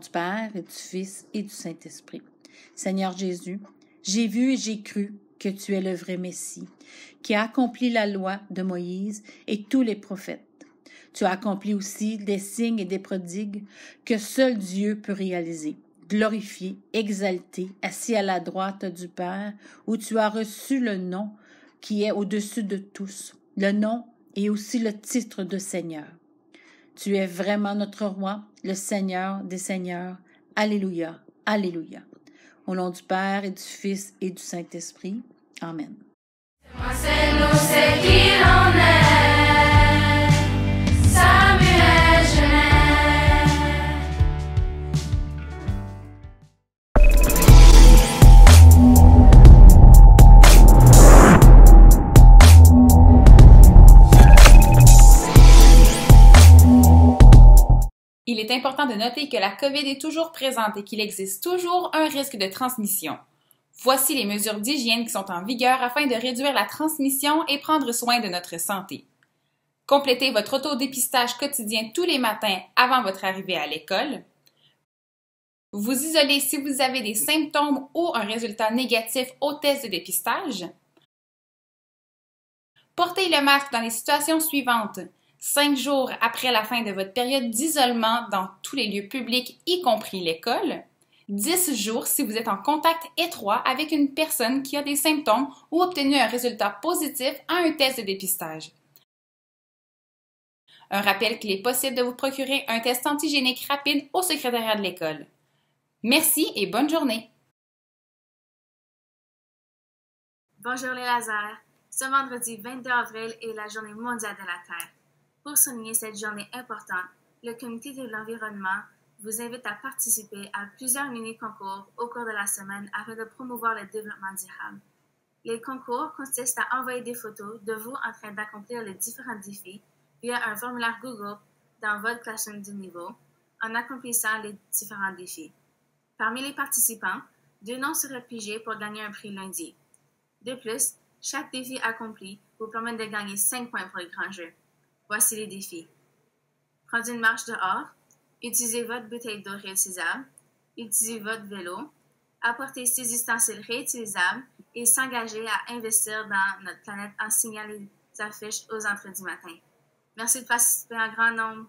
Père et du Fils et du Saint-Esprit. Seigneur Jésus, j'ai vu et j'ai cru que tu es le vrai Messie, qui a accompli la loi de Moïse et tous les prophètes. Tu as accompli aussi des signes et des prodigues que seul Dieu peut réaliser. Glorifié, exalté, assis à la droite du Père, où tu as reçu le nom qui est au-dessus de tous, le nom et aussi le titre de Seigneur. Tu es vraiment notre roi, le Seigneur des Seigneurs. Alléluia, Alléluia. Au nom du Père et du Fils et du Saint-Esprit. Amen. Il est important de noter que la COVID est toujours présente et qu'il existe toujours un risque de transmission. Voici les mesures d'hygiène qui sont en vigueur afin de réduire la transmission et prendre soin de notre santé. Complétez votre autodépistage quotidien tous les matins avant votre arrivée à l'école. Vous isolez si vous avez des symptômes ou un résultat négatif au test de dépistage. Portez le masque dans les situations suivantes cinq jours après la fin de votre période d'isolement dans tous les lieux publics, y compris l'école, 10 jours si vous êtes en contact étroit avec une personne qui a des symptômes ou obtenu un résultat positif à un test de dépistage. Un rappel qu'il est possible de vous procurer un test antigénique rapide au secrétariat de l'école. Merci et bonne journée. Bonjour les lasers. Ce vendredi 22 avril est la journée mondiale de la Terre. Pour souligner cette journée importante, le Comité de l'environnement vous invite à participer à plusieurs mini-concours au cours de la semaine afin de promouvoir le développement durable. Les concours consistent à envoyer des photos de vous en train d'accomplir les différents défis via un formulaire Google dans votre classroom de niveau en accomplissant les différents défis. Parmi les participants, deux noms seraient pigés pour gagner un prix lundi. De plus, chaque défi accompli vous permet de gagner 5 points pour le grand jeu. Voici les défis. Prendre une marche dehors, utiliser votre bouteille d'eau réutilisable, utiliser votre vélo, apporter six ustensiles réutilisables et s'engager à investir dans notre planète en signant les affiches aux entrées du matin. Merci de participer en grand nombre.